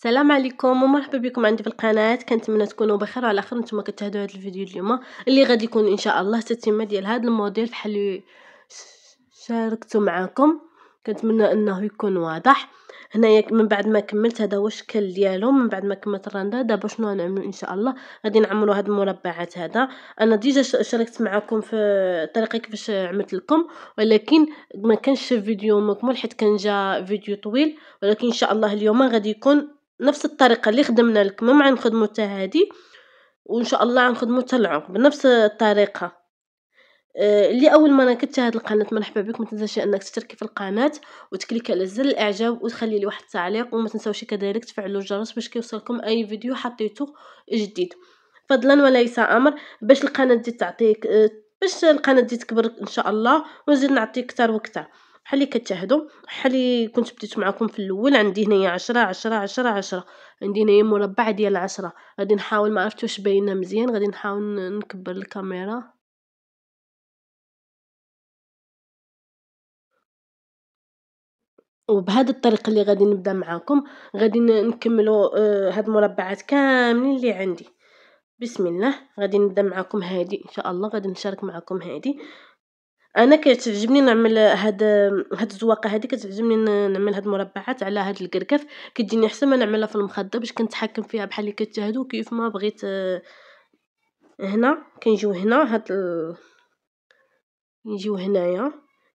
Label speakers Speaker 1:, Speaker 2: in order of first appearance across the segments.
Speaker 1: السلام عليكم ومرحبا بكم عندي في القناة. كنتمنى تكونوا بخير. وعلى خير نتوما كتشاهدوا هذا الفيديو اليوم. اللي غادي يكون إن شاء الله تتمه ديال هذا الموديل بحال شاركته معكم كنتمنى إنه يكون واضح. هنايا من بعد ما كملت هذا هو الشكل ديالو. من بعد ما كملت الرنده دابا شنو غنعملو إن شاء الله؟ غادي نعملوا هاد المربعات هذا. أنا déjà شاركت معكم في الطريقة كيفاش عملت لكم. ولكن ما كانش فيديو مكمل حيت كان جا فيديو طويل. ولكن إن شاء الله اليوم غادي يكون نفس الطريقة اللي خدمنا لكم ما غنخدمو حتى هادي وإن شاء الله غنخدمو حتى العنق بنفس الطريقة. آه، اللي أول مره كتشاهد القناة مرحبا بك ما تنساش أنك تشتركي في القناة وتكليكي على زر الإعجاب وتخلي لي واحد التعليق وما تنساوش كذلك تفعلوا الجرس باش كيوصلكم أي فيديو حطيته جديد. فضلا وليس أمر باش القناة تزيد تعطيك آه، باش القناة تزيد تكبر إن شاء الله ونزيد نعطيك كتر وكتر بحال اللي كتشاهدوا بحال اللي كنت بديت معكم في الأول عندي هنايا عشرة عشرة عشرة عشرة عندي هنايا مربع ديال عشرة. غادي نحاول ما عرفتش واش باينة مزيان غادي نحاول نكبر الكاميرا. وبهذه الطريقة اللي غادي نبدأ معاكم غادي نكملوا آه هاد المربعات كاملين اللي عندي. بسم الله غادي نبدأ معاكم هادي إن شاء الله غادي نشارك معاكم هادي. أنا كتعجبني نعمل هاد هاد الزواقة هادي كتعجبني نعمل هاد المربعات على هاد الكركف. كتجيني احسن ما نعملها في المخدة باش كنتحكم فيها بحال اللي كتشاهدوا كيف ما بغيت هنا كنجيو هنا هاد ال... نجيو هنايا.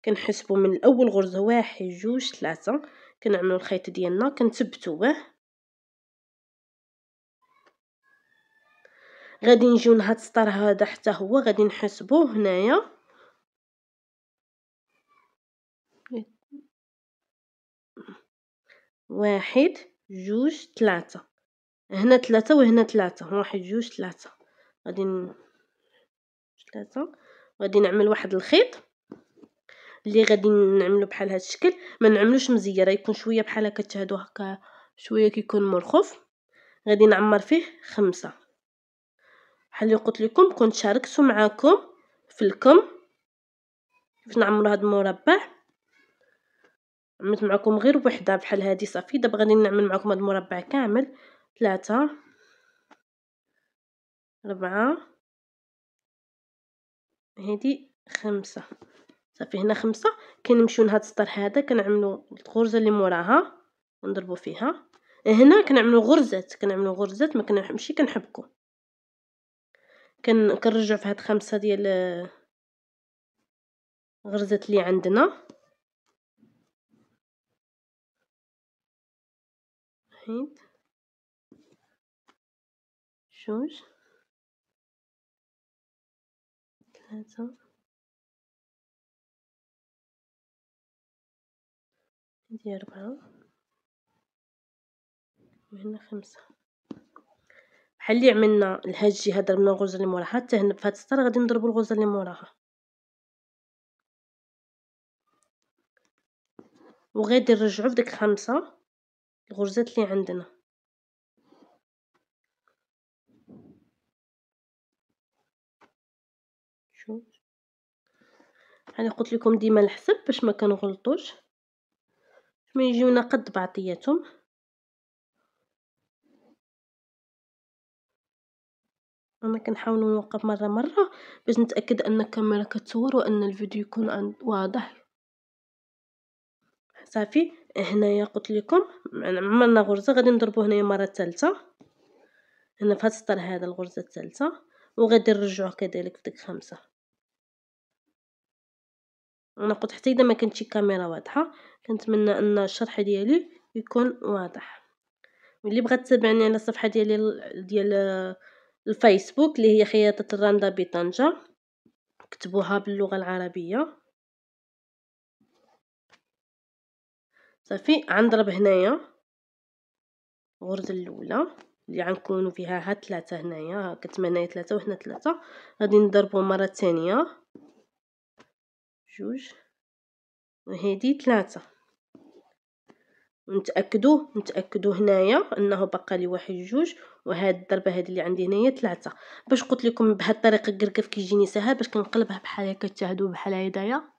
Speaker 1: كنحسبوا من الأول غرزة واحد جوج ثلاثة. كنعملوا الخيط ديالنا كنثبتوه غادي نجيو لهاد السطر هذا حتى هو غادي نحسبوه هنايا. واحد جوج ثلاثة هنا ثلاثة وهنا ثلاثة واحد جوج ثلاثة غادي. ثلاثة غادي نعمل واحد الخيط اللي غادي نعملو بحال هاد الشكل. ما نعملوش مزير يكون شوية بحال هكا تشاهدوا هكا شوية كيكون مرخف غادي نعمر فيه خمسة. بحال اللي قلت لكم كنت شاركت معاكم في الكم كيف نعمرو هاد المربع. عملت معكم غير وحدة بحال هادي صافي. دابا غادي نعمل معكم هاد المربع كامل. ثلاثة ربعة هادي خمسة. صافي هنا خمسة. كنمشيو لهاد السطر هذا كنعملو الغرزة اللي موراها. ونضربو فيها. هنا كنعملو غرزات. كنعملو غرزات ما كنمشي كنحبكو. كن كنرجعو في هاد خمسة ديال غرزات اللي عندنا. واحد جوج. ثلاثة هادي ربعة وهنا خمسة. بحال اللي عملنا الهجي هذا ضربنا الغرزة اللي موراها؟ حتى هنا في هاد السطر غادي نضربو الغرزة اللي موراها. وغادي نرجعو في ديك خمسة الغرزات اللي عندنا. شوف أنا قلت لكم ديما الحسب باش ما كنغلطوش. ما يجيونا قد بعضياتهم أنا كنحاول نوقف مرة مرة باش نتأكد أن الكاميرا كتصور وأن الفيديو يكون واضح. صافي؟ هنايا قلت لكم عملنا غرزة غادي نضربو هنايا مرة ثالثة. هنا في هذا السطر هذا الغرزة الثالثة وغادي نرجعوه كذلك في ديك خمسة أنا قلت حتى إذا ما كانت شي كاميرا واضحة كنتمنى أن الشرح ديالي يكون واضح. واللي بغات تتابعني على الصفحة ديالي ديال الفيسبوك اللي هي خياطة الرندا بطنجه كتبوها باللغة العربية. صافي غنضرب هنايا الغرزه الأولى اللي غنكونوا فيها هاد ثلاثة هنايا كتمنى ثلاثة وهنا ثلاثة غادي نضربو مرة ثانية جوج. وهذه ثلاثة نتاكدوا نتاكدوا هنايا أنه بقى لي واحد جوج وهاد الضربة هذه اللي عندي هنايا ثلاثة باش قلت لكم بهاد الطريقة كركف كيجيني سهل باش كنقلبها بحال هكا تشاهدوا بحال هدايا.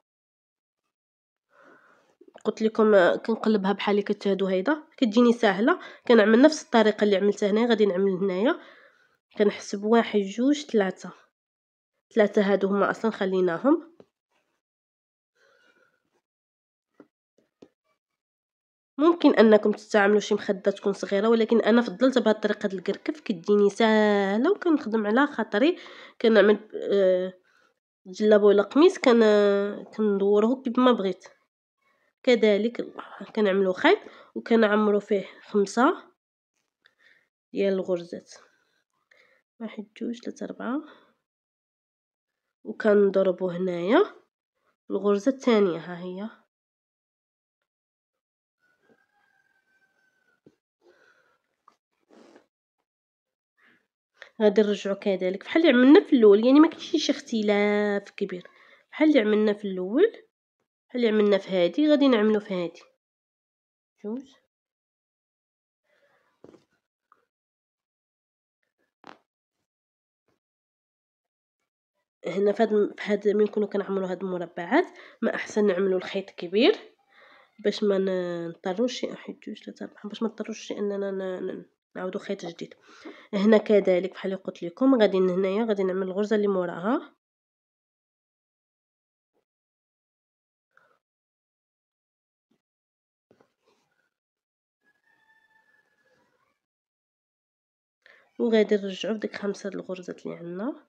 Speaker 1: قلت لكم كنقلبها بحال اللي كتشاهدوا هيدا. كتجيني ساهلة. كنعمل نفس الطريقة اللي عملتها هنا غادي نعمل هنايا. كنحسب واحد جوج ثلاثة ثلاثة هادو هما أصلا خليناهم. ممكن أنكم تستعملوا شي مخدة تكون صغيرة ولكن أنا فضلت بهذه الطريقة ديال الكركف كتجيني ساهلة وكنخدم على خاطري. كنعمل آه جلابة ولا قميص. كان كندوره كيف ما بغيت. كذلك كنعملو خيط وكنعمرو فيه خمسة ديال الغرزات. واحد جوج ثلاثة ربعة وكنضربو هنايا. الغرزة الثانية ها هي. غادي نرجعو كذلك. بحال اللي عملنا في الأول يعني ما كاينش شي اختلاف كبير. بحال اللي عملنا في الأول اللي عملنا في هادي؟ غادي نعملو في هادي. جوج. هنا فهاد فهاد ملي نكونو كنعملو هاد المربعات ما أحسن نعملو الخيط كبير باش ما نضطروش واحد جوج ثلاثة أربعة باش ما نضطروش أننا نعاودو خيط جديد. هنا كذلك بحال اللي قلت لكم غادي هنايا غادي نعمل الغرزة اللي موراها. وغادي نرجعو بديك خمسة الغرزات اللي عندنا.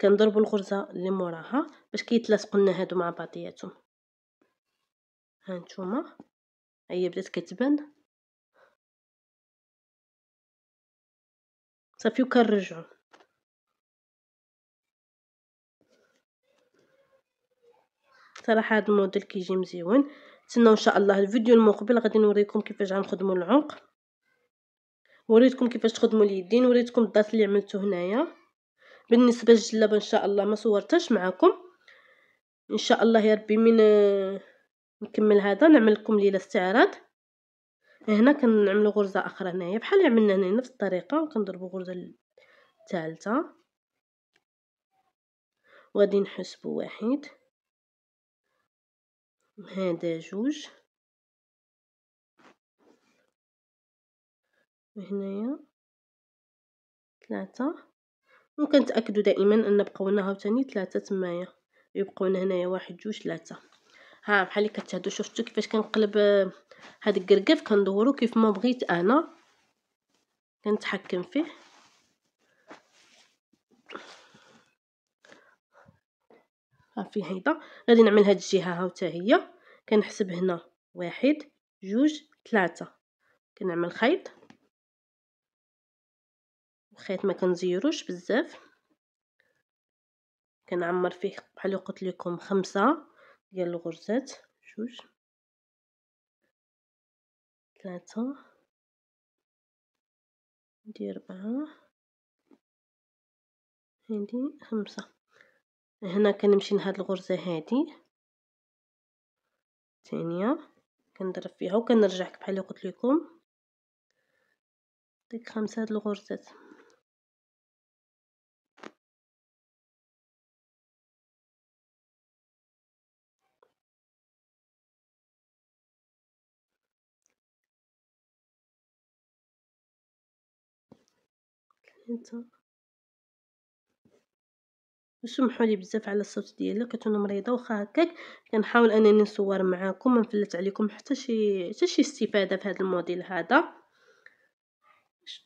Speaker 1: كنضربوا الغرزة اللي موراها باش كيتلاصقوا لنا هادو مع بعضياتهم. ها نتوما. هي بدات كتبان. صافي وكنرجعوا صراحة هذا الموديل كيجي مزيون. تسناو إن شاء الله الفيديو المقبل غادي نوريكم كيفاش غنخدموا العنق وريتكم كيفاش تخدموا اليدين وريتكم الدات اللي عملته هنايا. بالنسبة للجلابه إن شاء الله ما صورتهاش معكم إن شاء الله يا ربي من نكمل هذا نعمل لكم ليلة استعراض. هنا كنعملوا غرزة أخرى هنايا. بحال عملنا هنا نفس الطريقة وكنضربوا غرزة الثالثة. وغادي نحسبوا واحد. هذا جوج وهنايا. ثلاثة وكنتاكدوا دائما أن بقاو لنا عاوتاني ثلاثة تمايا يبقاو لنا هنايا واحد جوج ثلاثة ها بحال اللي كتشاهدوا شفتوا كيفاش كنقلب هاد الكركف كندورو كيف ما بغيت أنا. كنتحكم فيه. صافي هيدا غادي نعمل هاد الجهة ها هي. كنحسب هنا واحد جوج ثلاثة كنعمل خيط. الخيط ما كنزيروش بزاف. كنعمر فيه بحال قلت لكم خمسة ديال الغرزات. جوج ثلاثة هادي ربعة هادي خمسة. هنا كنمشي لهاد الغرزة هادي. الثانية كنضرب فيها وكنرجع بحال اللي قلت لكم. ديك خمسة هاد الغرزات. ثلاثة سمحوا لي بزاف على الصوت ديالي كتكون مريضة واخا هكاك كنحاول أنني نصور معاكم ما نفلت عليكم حتى شي حتى شي استفادة في هذا الموديل هذا.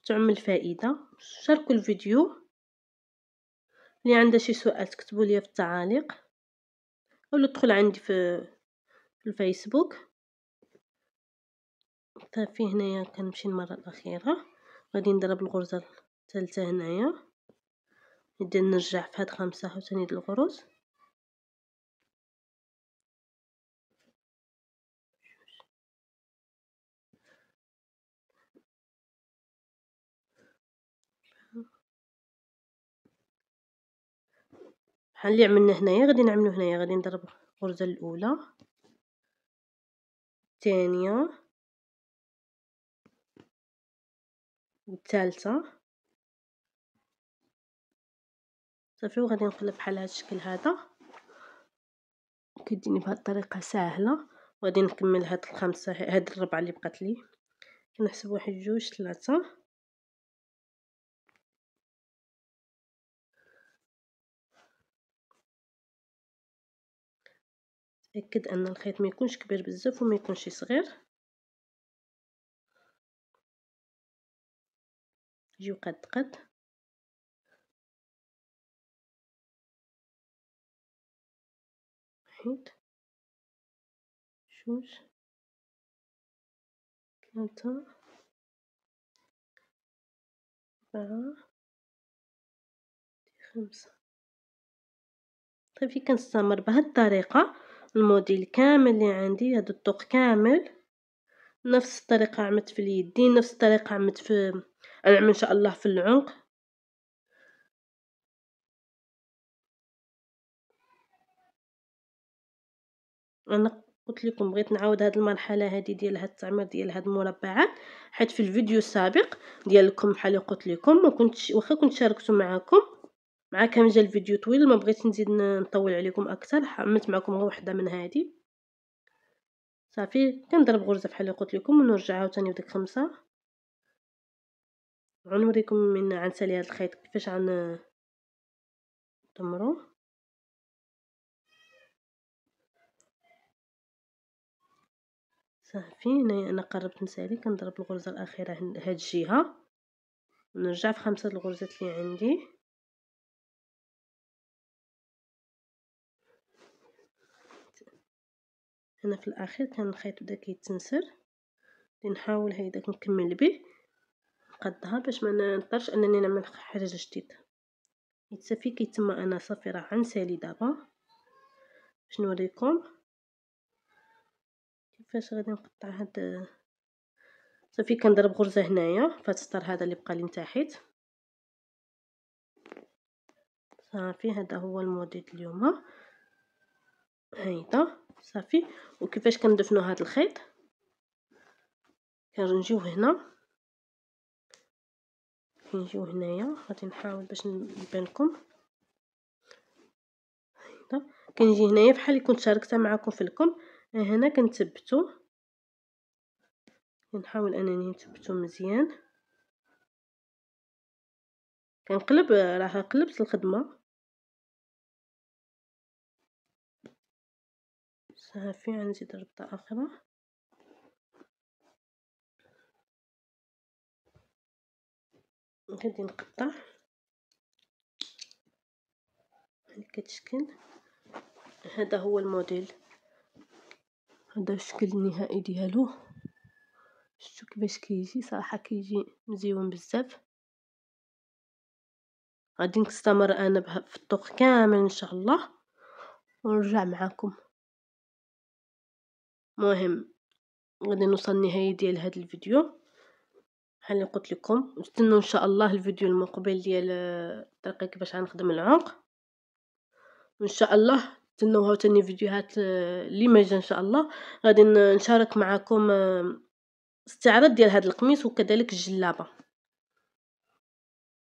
Speaker 1: تعمل فائدة شاركوا الفيديو. اللي عنده شي سؤال تكتبوا لي في التعاليق ولا تدخل عندي في الفيسبوك. صافي هنايا كنمشي المره الأخيرة. غادي نضرب الغرزة الثالثة هنايا. نبدا نرجع في هاد خمسة عاوتاني د الغروز بحال اللي عملنا هنايا غادي نعملو هنايا غادي نضرب الغرزة الأولى الثانية والثالثة صافي وغادي نقلب بحال هذا الشكل هذا. كتجيني بهذه الطريقة ساهلة. وغادي نكمل هاد الخمسة هاد الربعة اللي بقات لي. كنحسب واحد جوج ثلاثة. تأكد أن الخيط ما يكونش كبير بزاف وما يكونش صغير. يجيو قد قد. واحد جوج ثلاثة أربعة خمسة صافي كنستمر بهاد الطريقة الموديل كامل اللي عندي هاد الطوق كامل نفس الطريقة عملت في اليدين نفس الطريقة عملت في نعمل إن شاء الله في العنق أنا قلت لكم بغيت نعاود هذه المرحلة هذه ديال هذا التعمير ديال هذه المربعات حيت في الفيديو السابق ديالكم بحال قلت لكم ما كنتش واخا كنت شاركت معكم مع كان جا الفيديو طويل ما بغيت نزيد نطول عليكم أكثر عملت معكم غير وحدة من هذه صافي كنضرب غرزة بحال اللي قلت لكم ونرجع عاوتاني بديك خمسة. غنوريكم من عنسالي هذا الخيط كيفاش عن تمرو صافي هنايا أنا قربت نسالي كنضرب الغرزة الأخيرة هاد الجهة. ونرجع في خمسة الغرزات اللي عندي. هنا في الأخير كان الخيط بدا كيتنسر. نحاول هيداك نكمل به. نقدها باش ما نضطرش أنني نعمل حاجة جديد صافي كيتم أنا صافي راه غنسالي دابا. باش نوريكم كيفاش غادي نقطع هاد صافي كنضرب غرزة هنايا في هاد السطر هذا اللي بقى لي تحت صافي هذا هو الموديل اليوم. هيدا صافي. وكيفاش كندفنوا هذا الخيط؟ كنجيو هنا. كنجيو هنايا. غادي نحاول باش نبان لكم. هيدا. كنجي هنايا بحال اللي كنت شاركتها معكم في الكم. هنا كنثبتو كنحاول أنني نثبتو مزيان. كنقلب راه قلبت الخدمة. صافي غنزيد ربطه أخرى غادي نقطع. كتشكل. هذا هو الموديل. هذا الشكل النهائي ديالو. شفتوا كيفاش كيجي؟ صراحة كيجي مزيون بزاف. غادي نستمر أنا في الطوق كامل إن شاء الله. ونرجع معكم مهم. غادي نوصل النهاية ديال هذا الفيديو. بحال قلت لكم استنوا إن شاء الله الفيديو المقبل ديال الطريقة كيفاش غنخدم العنق وإن شاء الله تستناو عاوتاني فيديوهات اللي ما جا إن شاء الله. غادي نشارك معكم استعراض ديال هذا القميص وكذلك الجلابة.